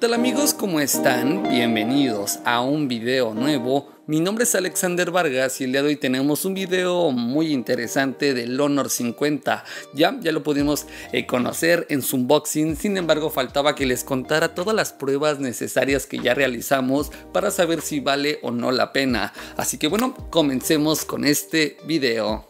tal amigos? ¿Cómo están? Bienvenidos a un video nuevo. Mi nombre es Alexander Vargas y el día de hoy tenemos un video muy interesante del Honor 50. Ya, ya lo pudimos eh, conocer en su unboxing, sin embargo faltaba que les contara todas las pruebas necesarias que ya realizamos para saber si vale o no la pena. Así que bueno, comencemos con este video.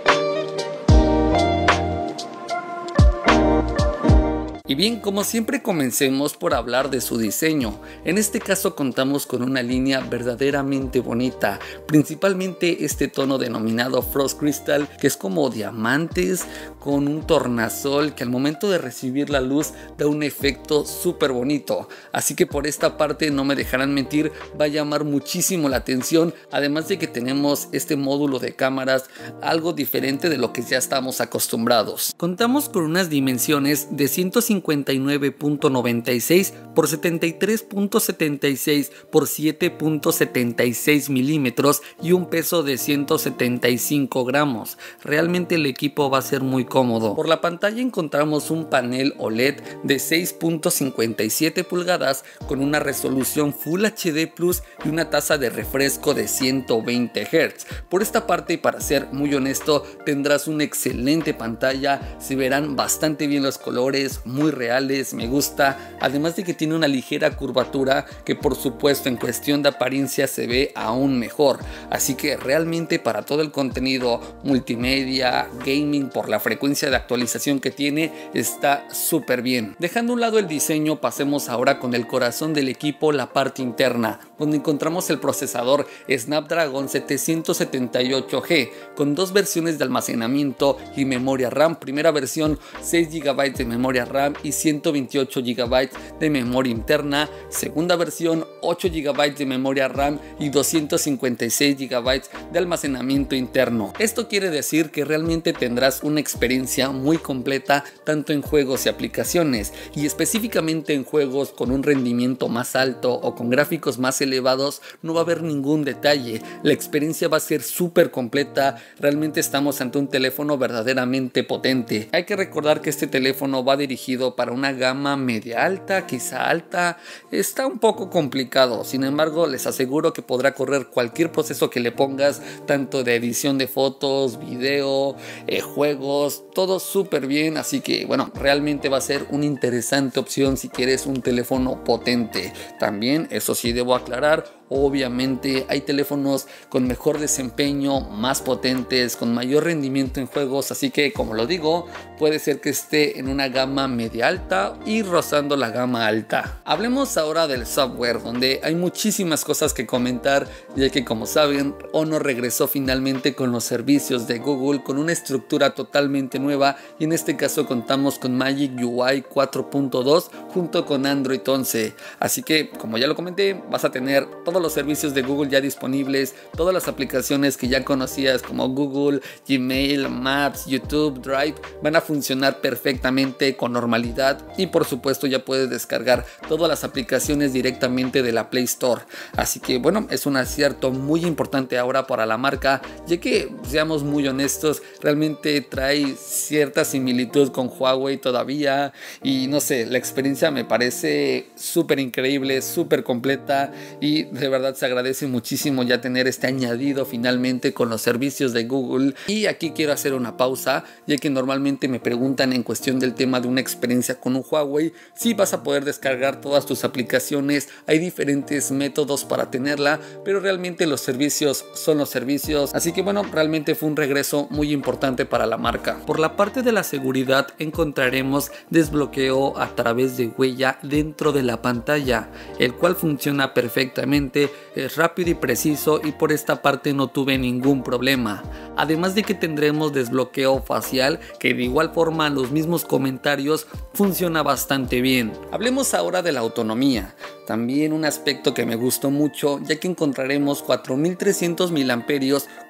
Y bien, como siempre comencemos por hablar de su diseño. En este caso contamos con una línea verdaderamente bonita, principalmente este tono denominado Frost Crystal, que es como diamantes con un tornasol que al momento de recibir la luz da un efecto súper bonito. Así que por esta parte no me dejarán mentir, va a llamar muchísimo la atención, además de que tenemos este módulo de cámaras algo diferente de lo que ya estamos acostumbrados. Contamos con unas dimensiones de 150 59.96 por 73.76 por 7.76 milímetros y un peso de 175 gramos. Realmente el equipo va a ser muy cómodo. Por la pantalla encontramos un panel OLED de 6.57 pulgadas con una resolución Full HD Plus y una tasa de refresco de 120 Hz. Por esta parte, para ser muy honesto, tendrás una excelente pantalla, se verán bastante bien los colores, reales, me gusta, además de que tiene una ligera curvatura que por supuesto en cuestión de apariencia se ve aún mejor, así que realmente para todo el contenido multimedia, gaming por la frecuencia de actualización que tiene está súper bien. Dejando a un lado el diseño pasemos ahora con el corazón del equipo, la parte interna, donde encontramos el procesador Snapdragon 778G con dos versiones de almacenamiento y memoria RAM, primera versión 6 GB de memoria RAM y 128 GB de memoria interna, segunda versión 8 GB de memoria RAM y 256 GB de almacenamiento interno. Esto quiere decir que realmente tendrás una experiencia muy completa tanto en juegos y aplicaciones y específicamente en juegos con un rendimiento más alto o con gráficos más elevados no va a haber ningún detalle, la experiencia va a ser súper completa, realmente estamos ante un teléfono verdaderamente potente. Hay que recordar que este teléfono va dirigido para una gama media alta, quizá alta, está un poco complicado. Sin embargo, les aseguro que podrá correr cualquier proceso que le pongas, tanto de edición de fotos, video, eh, juegos, todo súper bien. Así que, bueno, realmente va a ser una interesante opción si quieres un teléfono potente. También, eso sí, debo aclarar, Obviamente hay teléfonos con mejor desempeño, más potentes, con mayor rendimiento en juegos, así que como lo digo, puede ser que esté en una gama media alta y rozando la gama alta. Hablemos ahora del software, donde hay muchísimas cosas que comentar, ya que como saben, Honor regresó finalmente con los servicios de Google con una estructura totalmente nueva y en este caso contamos con Magic UI 4.2 junto con Android 11. Así que, como ya lo comenté, vas a tener todo los servicios de Google ya disponibles, todas las aplicaciones que ya conocías como Google, Gmail, Maps, YouTube, Drive van a funcionar perfectamente con normalidad y por supuesto ya puedes descargar todas las aplicaciones directamente de la Play Store. Así que bueno, es un acierto muy importante ahora para la marca, ya que seamos muy honestos, realmente trae cierta similitud con Huawei todavía y no sé, la experiencia me parece súper increíble, súper completa y de verdad se agradece muchísimo ya tener este añadido finalmente con los servicios de Google. Y aquí quiero hacer una pausa, ya que normalmente me preguntan en cuestión del tema de una experiencia con un Huawei, si vas a poder descargar todas tus aplicaciones, hay diferentes métodos para tenerla, pero realmente los servicios son los servicios. Así que bueno, realmente fue un regreso muy importante para la marca. Por la parte de la seguridad encontraremos desbloqueo a través de huella dentro de la pantalla, el cual funciona perfectamente es rápido y preciso y por esta parte no tuve ningún problema. Además de que tendremos desbloqueo facial que de igual forma los mismos comentarios funciona bastante bien. Hablemos ahora de la autonomía. También un aspecto que me gustó mucho ya que encontraremos 4300 mAh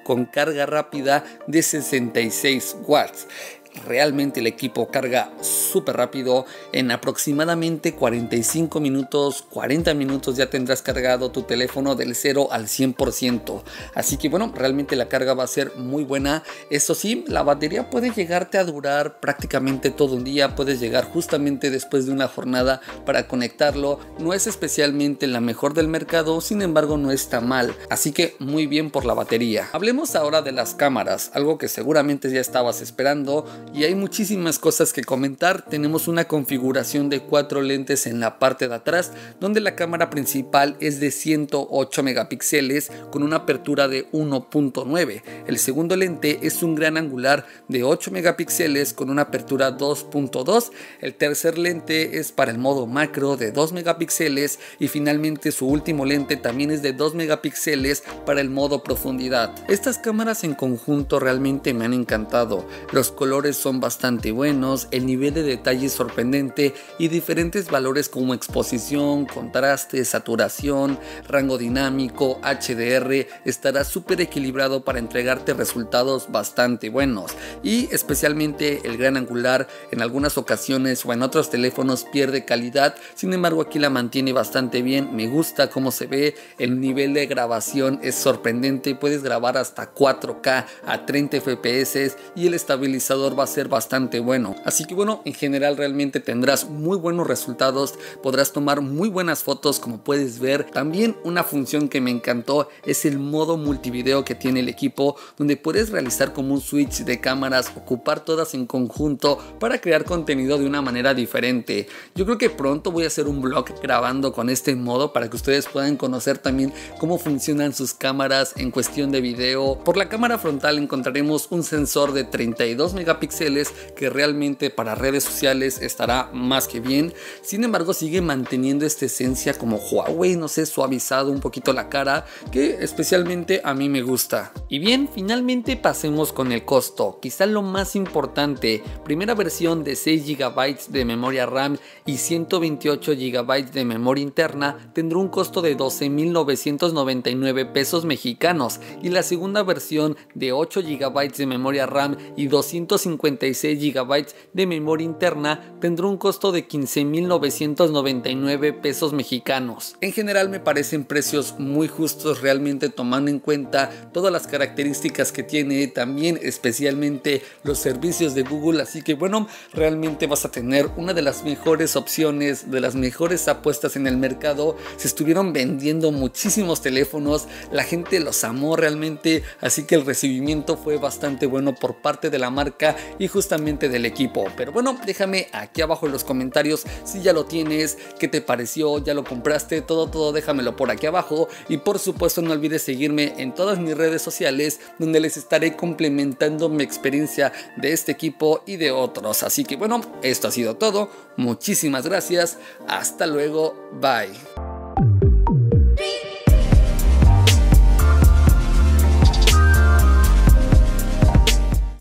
con carga rápida de 66 watts. Realmente el equipo carga súper rápido. En aproximadamente 45 minutos, 40 minutos ya tendrás cargado tu teléfono del 0 al 100%. Así que bueno, realmente la carga va a ser muy buena. Eso sí, la batería puede llegarte a durar prácticamente todo un día. Puedes llegar justamente después de una jornada para conectarlo. No es especialmente la mejor del mercado, sin embargo no está mal. Así que muy bien por la batería. Hablemos ahora de las cámaras, algo que seguramente ya estabas esperando y hay muchísimas cosas que comentar. Tenemos una configuración de cuatro lentes en la parte de atrás, donde la cámara principal es de 108 megapíxeles con una apertura de 1.9. El segundo lente es un gran angular de 8 megapíxeles con una apertura 2.2. El tercer lente es para el modo macro de 2 megapíxeles y finalmente su último lente también es de 2 megapíxeles para el modo profundidad. Estas cámaras en conjunto realmente me han encantado. Los colores son bastante buenos, el nivel de detalle es sorprendente y diferentes valores como exposición, contraste, saturación, rango dinámico, HDR estará súper equilibrado para entregarte resultados bastante buenos. Y especialmente el gran angular en algunas ocasiones o en otros teléfonos pierde calidad, sin embargo aquí la mantiene bastante bien, me gusta cómo se ve, el nivel de grabación es sorprendente, puedes grabar hasta 4K a 30 FPS y el estabilizador va a ser bastante bueno. Así que bueno, en general realmente tendrás muy buenos resultados, podrás tomar muy buenas fotos como puedes ver. También una función que me encantó es el modo multivideo que tiene el equipo donde puedes realizar como un switch de cámaras, ocupar todas en conjunto para crear contenido de una manera diferente. Yo creo que pronto voy a hacer un blog grabando con este modo para que ustedes puedan conocer también cómo funcionan sus cámaras en cuestión de video. Por la cámara frontal encontraremos un sensor de 32 megapíxeles que realmente para redes sociales estará más que bien. Sin embargo, sigue manteniendo esta esencia como Huawei, no sé, suavizado un poquito la cara, que especialmente a mí me gusta. Y bien, finalmente pasemos con el costo. Quizá lo más importante, primera versión de 6 GB de memoria RAM y 128 GB de memoria interna tendrá un costo de 12.999 pesos mexicanos y la segunda versión de 8 GB de memoria RAM y 256 GB de memoria interna tendrá un costo de 15.999 pesos mexicanos. En general me parecen precios muy justos realmente tomando en cuenta todas las características que tiene también especialmente los servicios de Google así que bueno realmente vas a tener una de las mejores opciones de las mejores apuestas en el mercado se estuvieron vendiendo muchísimos teléfonos la gente los amó realmente así que el recibimiento fue bastante bueno por parte de la marca y justamente del equipo. Pero bueno, déjame aquí abajo en los comentarios si ya lo tienes, qué te pareció, ya lo compraste, todo, todo déjamelo por aquí abajo. Y por supuesto no olvides seguirme en todas mis redes sociales donde les estaré complementando mi experiencia de este equipo y de otros. Así que bueno, esto ha sido todo. Muchísimas gracias. Hasta luego. Bye.